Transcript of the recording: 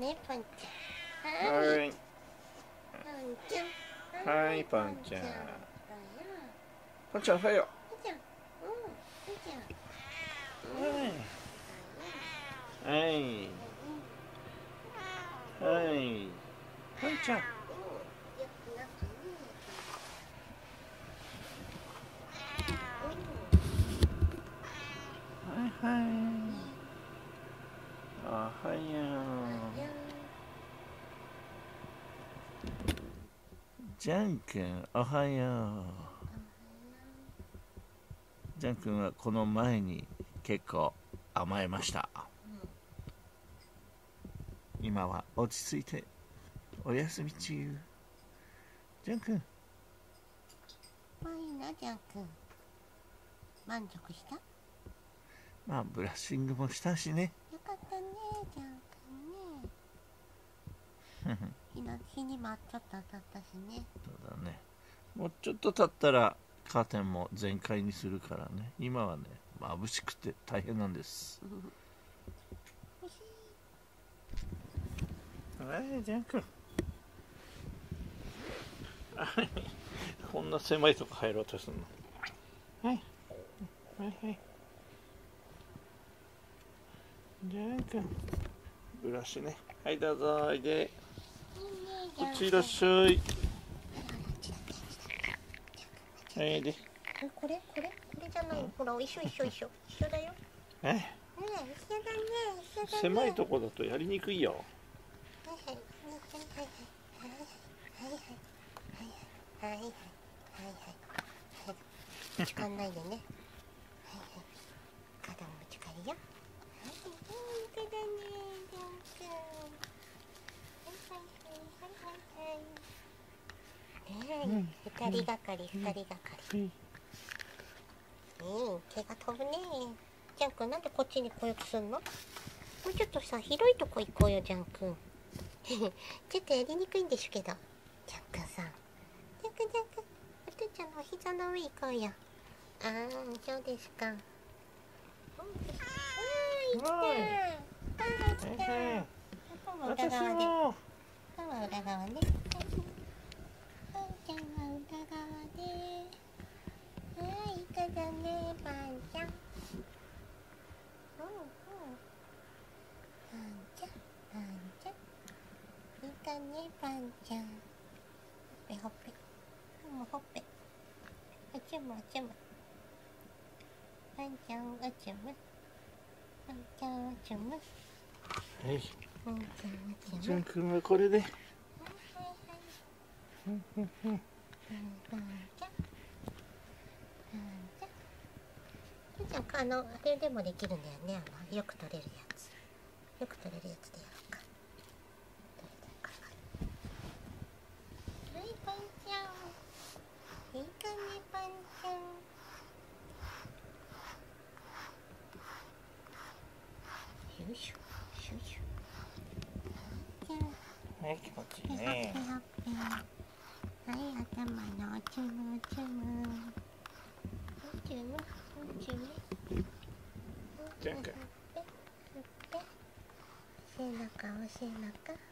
ねぽんちゃん。はい。ちゃんはいぽん。ちゃん。ぽんちゃんおはよう。ぽちゃん。うんちゃん。はい。はい。ぽんちゃん。はいはい。あはやじゃんくんおはよう。じゃんくんはこの前に結構甘えました、うん、今は落ち着いてお休み中。じゃんくんまあいいなじゃんくん満足した？まあブラッシングもしたしね。かったねジャン君ね。日の日にもちょっと当たったしね。そうだね。もうちょっと経ったらカーテンも全開にするからね。今はね眩しくて大変なんです。はいジャン君。は いこんな狭いとこ入ろうとするの。はい。はいはいジャン君ブラシね。はいどうぞおいで。こっちいらっしゃい。はいで。えこれ？これ？これじゃない？ほら一緒一緒一緒。一緒だよ。え？ね一緒だね一緒だね。狭いとこだとやりにくいよ。はいはい。はいはい。はいはい。はいはい。はいはい。はいはい時間ないでねはいはい。肩もはいはいいい子だねジャン君はいはいはいはいねえ二人がかり二人がかりうんうん毛が飛ぶねジャン君なんでこっちに来ようとすんのもうちょっとさ広いとこ行こうよジャン君ちょっとやりにくいんでしゅけどジャン君さんジャン君ジャン君お父ちゃんのお膝の上行こうよああそうですかうんあー行ったはいあー来たはいパパも裏私側でも。パパは裏側ね。パンちゃんは裏側ではいいい子だねパンちゃん。うんうん。パンちゃんパンちゃん。いいかねパンちゃん。ほっぺほっぺ。もうほっぺあちゅむあちゅむパンちゃんあちゅむパンちゃんあちゅむはいじゅん。くんはこれで。あのあれでもできるん。だよねあのよく取れるやつよく取れるやつでやね気持ちいいね。はい頭のおちム。チちむ背中お背中。